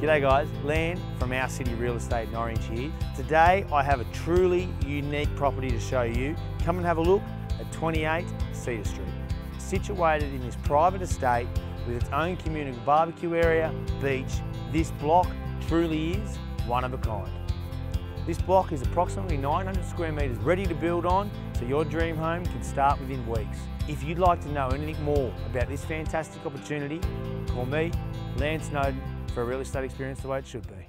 G'day guys, Lance from Our City Real Estate in Orange here. Today I have a truly unique property to show you. Come and have a look at 28 Cedar Street. Situated in this private estate with its own community barbecue area, beach, this block truly is one of a kind. This block is approximately 900 square metres ready to build on, so your dream home can start within weeks. If you'd like to know anything more about this fantastic opportunity, call me, Lance Snowden, for a real estate experience the way it should be.